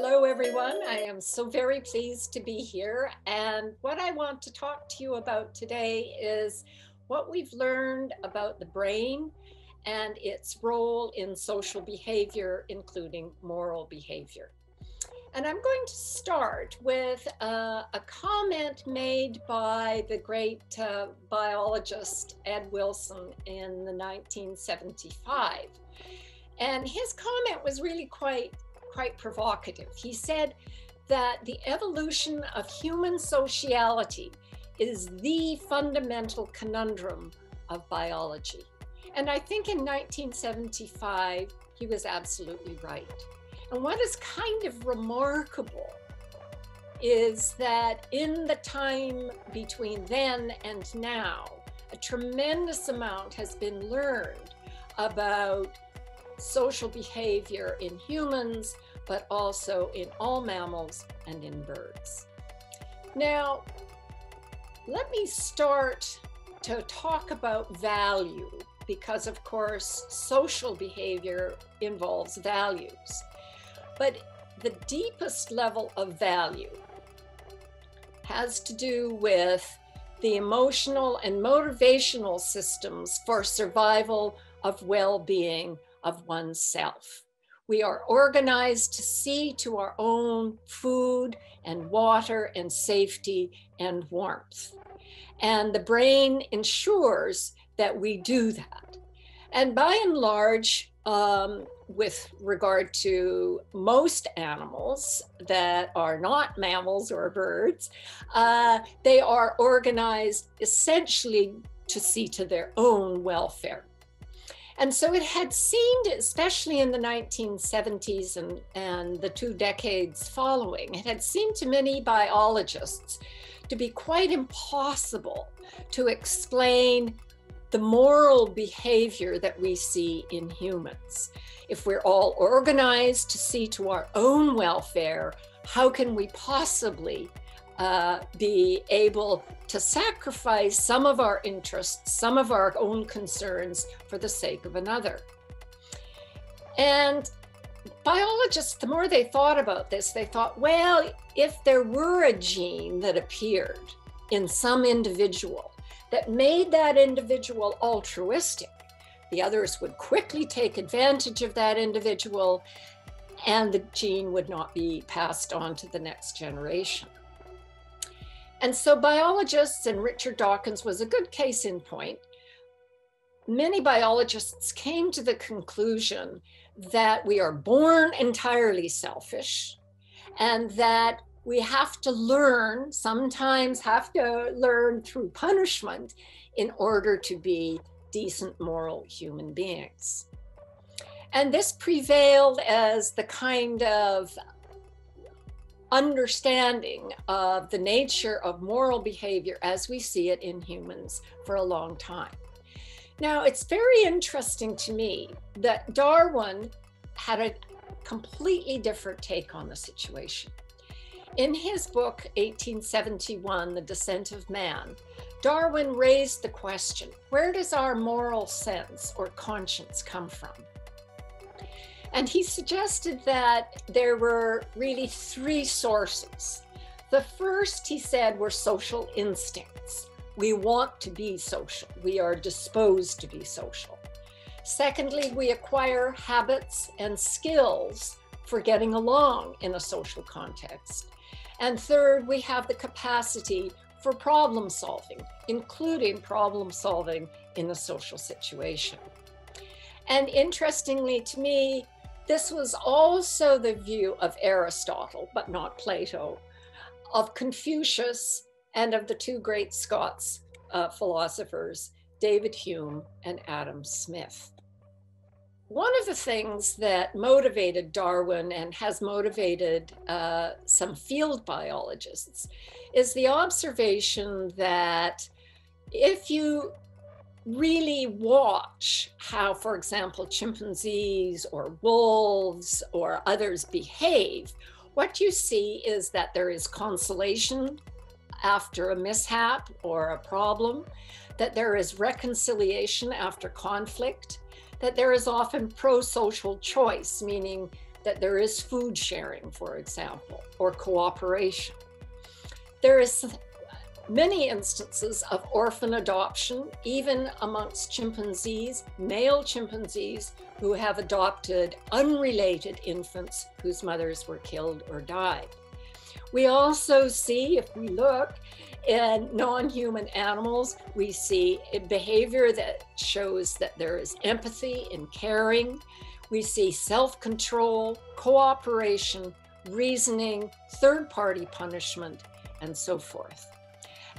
Hello, everyone. I am so very pleased to be here. And what I want to talk to you about today is what we've learned about the brain and its role in social behavior, including moral behavior. And I'm going to start with uh, a comment made by the great uh, biologist Ed Wilson in the 1975. And his comment was really quite quite provocative. He said that the evolution of human sociality is the fundamental conundrum of biology. And I think in 1975, he was absolutely right. And what is kind of remarkable is that in the time between then and now, a tremendous amount has been learned about social behavior in humans, but also in all mammals and in birds. Now, let me start to talk about value because, of course, social behavior involves values. But the deepest level of value has to do with the emotional and motivational systems for survival of well being of oneself. We are organized to see to our own food and water and safety and warmth. And the brain ensures that we do that. And by and large, um, with regard to most animals that are not mammals or birds, uh, they are organized essentially to see to their own welfare. And so it had seemed, especially in the 1970s and, and the two decades following, it had seemed to many biologists to be quite impossible to explain the moral behavior that we see in humans. If we're all organized to see to our own welfare, how can we possibly uh, be able to sacrifice some of our interests, some of our own concerns for the sake of another. And biologists, the more they thought about this, they thought, well, if there were a gene that appeared in some individual that made that individual altruistic, the others would quickly take advantage of that individual and the gene would not be passed on to the next generation. And so biologists, and Richard Dawkins was a good case in point, many biologists came to the conclusion that we are born entirely selfish and that we have to learn, sometimes have to learn through punishment in order to be decent, moral human beings. And this prevailed as the kind of understanding of the nature of moral behavior as we see it in humans for a long time. Now, it's very interesting to me that Darwin had a completely different take on the situation. In his book, 1871, The Descent of Man, Darwin raised the question where does our moral sense or conscience come from? And he suggested that there were really three sources. The first, he said, were social instincts. We want to be social, we are disposed to be social. Secondly, we acquire habits and skills for getting along in a social context. And third, we have the capacity for problem solving, including problem solving in a social situation. And interestingly to me, this was also the view of Aristotle, but not Plato, of Confucius, and of the two great Scots uh, philosophers, David Hume and Adam Smith. One of the things that motivated Darwin and has motivated uh, some field biologists is the observation that if you really watch how, for example, chimpanzees or wolves or others behave, what you see is that there is consolation after a mishap or a problem, that there is reconciliation after conflict, that there is often pro social choice, meaning that there is food sharing, for example, or cooperation. There is many instances of orphan adoption, even amongst chimpanzees, male chimpanzees who have adopted unrelated infants whose mothers were killed or died. We also see, if we look in non human animals, we see behavior that shows that there is empathy and caring. We see self control, cooperation, reasoning, third party punishment, and so forth.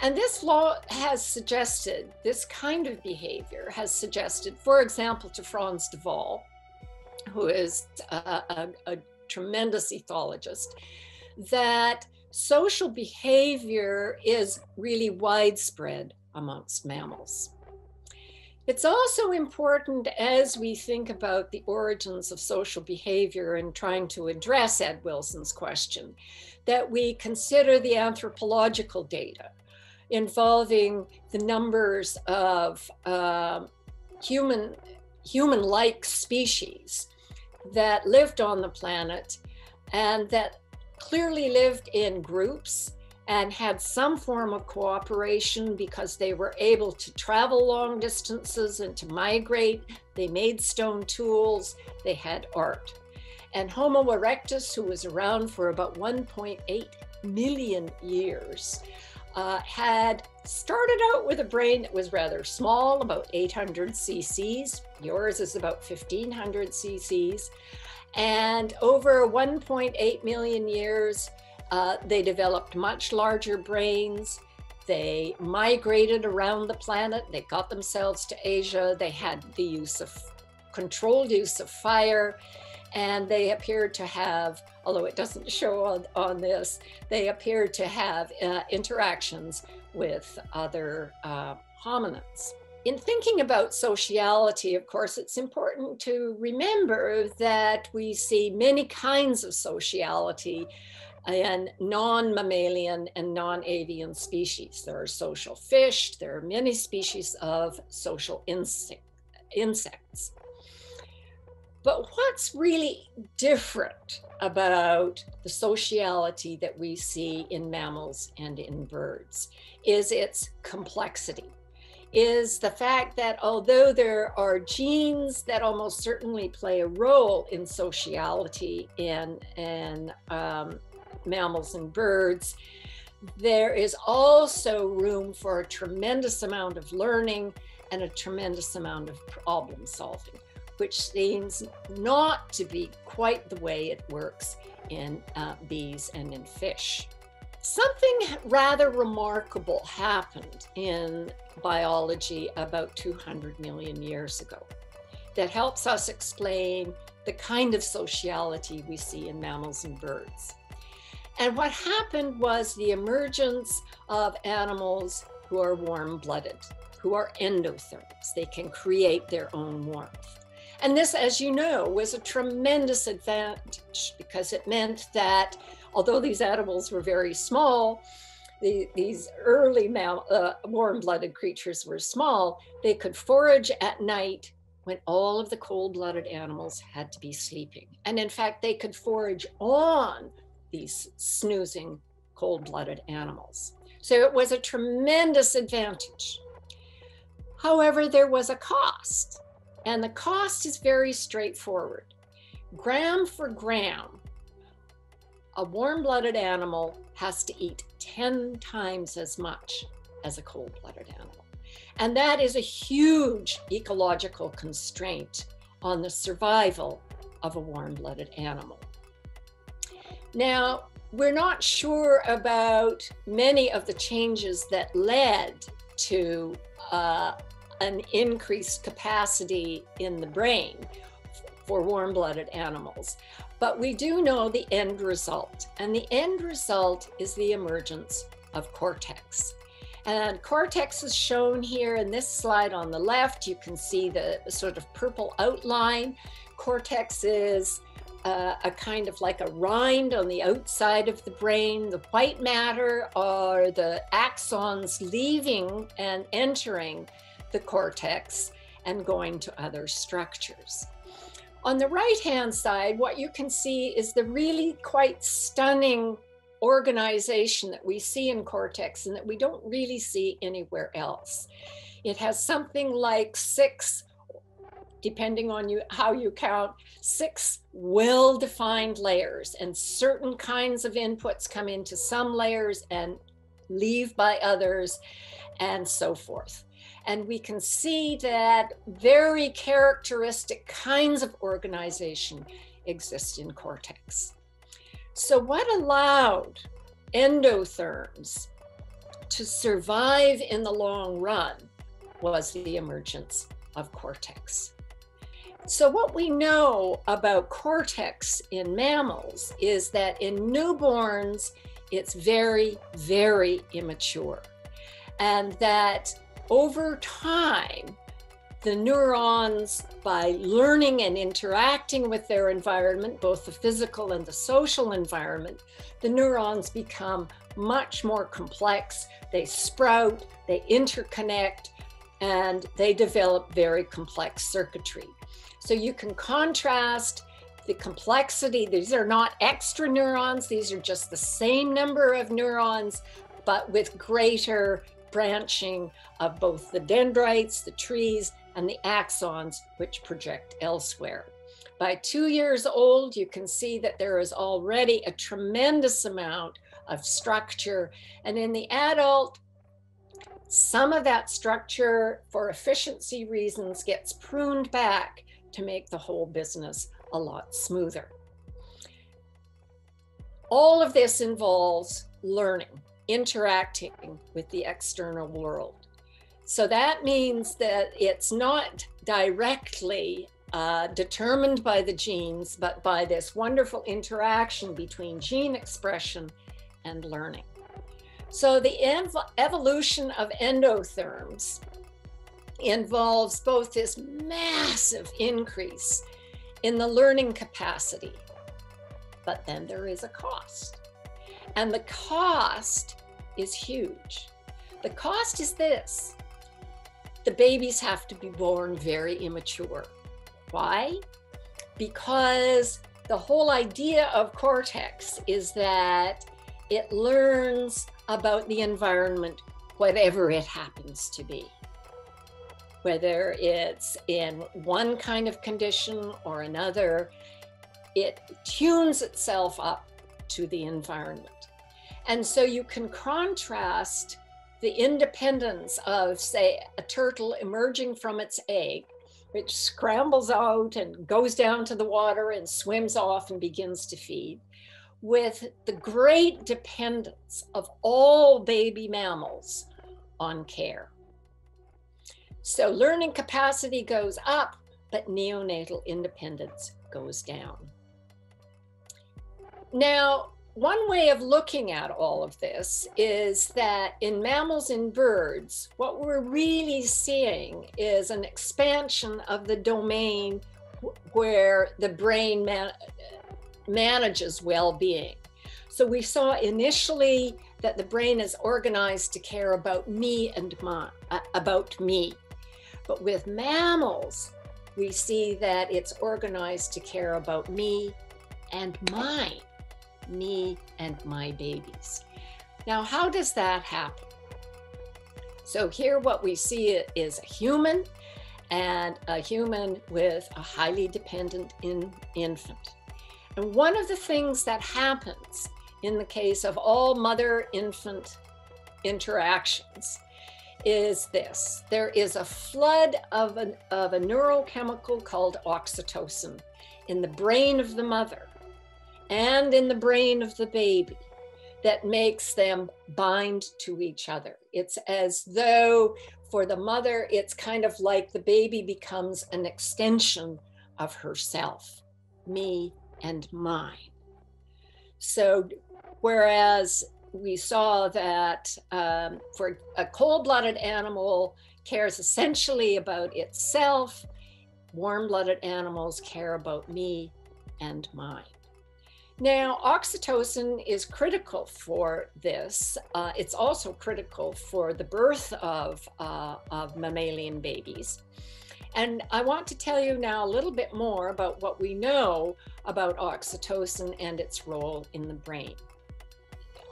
And this law has suggested, this kind of behavior has suggested, for example, to Frans de Waal, who is a, a, a tremendous ethologist, that social behavior is really widespread amongst mammals. It's also important as we think about the origins of social behavior and trying to address Ed Wilson's question that we consider the anthropological data involving the numbers of uh, human human-like species that lived on the planet and that clearly lived in groups and had some form of cooperation because they were able to travel long distances and to migrate. They made stone tools, they had art. And Homo erectus, who was around for about 1.8 million years, uh, had started out with a brain that was rather small, about 800 cc's. Yours is about 1500 cc's. And over 1.8 million years, uh, they developed much larger brains. They migrated around the planet. They got themselves to Asia. They had the use of controlled use of fire and they appeared to have, although it doesn't show on, on this, they appear to have uh, interactions with other uh, hominids. In thinking about sociality, of course, it's important to remember that we see many kinds of sociality in non-mammalian and non-avian species. There are social fish, there are many species of social insect, insects. But what's really different about the sociality that we see in mammals and in birds is its complexity. Is the fact that although there are genes that almost certainly play a role in sociality in, in um, mammals and birds, there is also room for a tremendous amount of learning and a tremendous amount of problem solving which seems not to be quite the way it works in uh, bees and in fish. Something rather remarkable happened in biology about 200 million years ago that helps us explain the kind of sociality we see in mammals and birds. And what happened was the emergence of animals who are warm blooded, who are endotherms. They can create their own warmth. And this, as you know, was a tremendous advantage because it meant that although these animals were very small, the, these early uh, warm-blooded creatures were small, they could forage at night when all of the cold-blooded animals had to be sleeping. And in fact, they could forage on these snoozing cold-blooded animals. So it was a tremendous advantage. However, there was a cost. And the cost is very straightforward. Gram for gram, a warm blooded animal has to eat 10 times as much as a cold blooded animal. And that is a huge ecological constraint on the survival of a warm blooded animal. Now, we're not sure about many of the changes that led to uh, an increased capacity in the brain for warm blooded animals. But we do know the end result, and the end result is the emergence of cortex. And cortex is shown here in this slide on the left. You can see the sort of purple outline. Cortex is uh, a kind of like a rind on the outside of the brain. The white matter are the axons leaving and entering the cortex and going to other structures. On the right hand side, what you can see is the really quite stunning organization that we see in cortex and that we don't really see anywhere else. It has something like six, depending on you how you count, six well-defined layers and certain kinds of inputs come into some layers and leave by others and so forth. And we can see that very characteristic kinds of organization exist in cortex. So, what allowed endotherms to survive in the long run was the emergence of cortex. So, what we know about cortex in mammals is that in newborns, it's very, very immature. And that over time, the neurons, by learning and interacting with their environment, both the physical and the social environment, the neurons become much more complex. They sprout, they interconnect, and they develop very complex circuitry. So you can contrast the complexity. These are not extra neurons, these are just the same number of neurons, but with greater branching of both the dendrites, the trees, and the axons, which project elsewhere. By two years old, you can see that there is already a tremendous amount of structure. And in the adult, some of that structure, for efficiency reasons, gets pruned back to make the whole business a lot smoother. All of this involves learning, interacting with the external world. So that means that it's not directly uh, determined by the genes, but by this wonderful interaction between gene expression and learning. So the ev evolution of endotherms involves both this massive increase in the learning capacity, but then there is a cost. And the cost is huge. The cost is this the babies have to be born very immature. Why? Because the whole idea of cortex is that it learns about the environment, whatever it happens to be. Whether it's in one kind of condition or another, it tunes itself up to the environment. And so you can contrast the independence of, say, a turtle emerging from its egg, which scrambles out and goes down to the water and swims off and begins to feed, with the great dependence of all baby mammals on care. So learning capacity goes up, but neonatal independence goes down. Now, one way of looking at all of this is that in mammals and birds, what we're really seeing is an expansion of the domain where the brain man manages well-being. So we saw initially that the brain is organized to care about me and my, uh, about me. But with mammals, we see that it's organized to care about me and mine me, and my babies. Now, how does that happen? So here what we see is a human and a human with a highly dependent in, infant. And one of the things that happens in the case of all mother-infant interactions is this. There is a flood of, an, of a neurochemical called oxytocin in the brain of the mother and in the brain of the baby that makes them bind to each other. It's as though for the mother, it's kind of like the baby becomes an extension of herself, me and mine. So, whereas we saw that um, for a cold blooded animal cares essentially about itself, warm blooded animals care about me and mine. Now, oxytocin is critical for this. Uh, it's also critical for the birth of, uh, of mammalian babies. And I want to tell you now a little bit more about what we know about oxytocin and its role in the brain.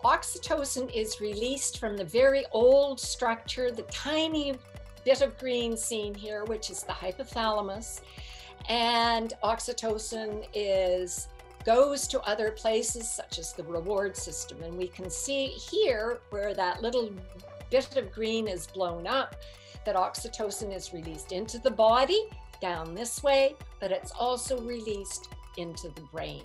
Oxytocin is released from the very old structure, the tiny bit of green seen here, which is the hypothalamus. And oxytocin is goes to other places such as the reward system. And we can see here where that little bit of green is blown up, that oxytocin is released into the body down this way, but it's also released into the brain.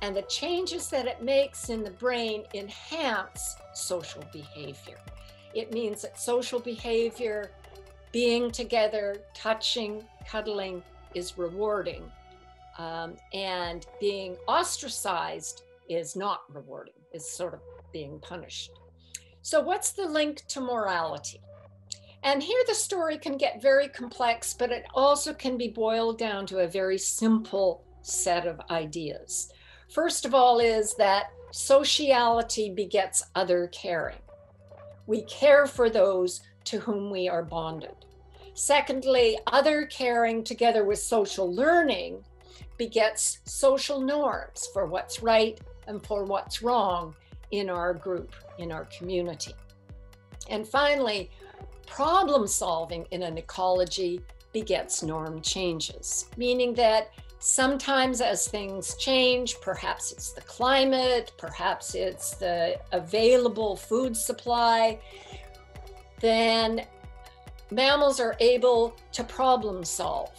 And the changes that it makes in the brain enhance social behavior. It means that social behavior, being together, touching, cuddling, is rewarding. Um, and being ostracized is not rewarding, is sort of being punished. So, what's the link to morality? And here the story can get very complex, but it also can be boiled down to a very simple set of ideas. First of all, is that sociality begets other caring. We care for those to whom we are bonded. Secondly, other caring together with social learning begets social norms for what's right and for what's wrong in our group, in our community. And finally, problem solving in an ecology begets norm changes, meaning that sometimes as things change, perhaps it's the climate, perhaps it's the available food supply, then mammals are able to problem solve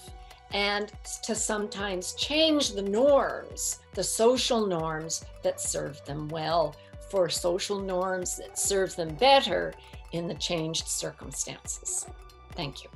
and to sometimes change the norms, the social norms that serve them well, for social norms that serve them better in the changed circumstances. Thank you.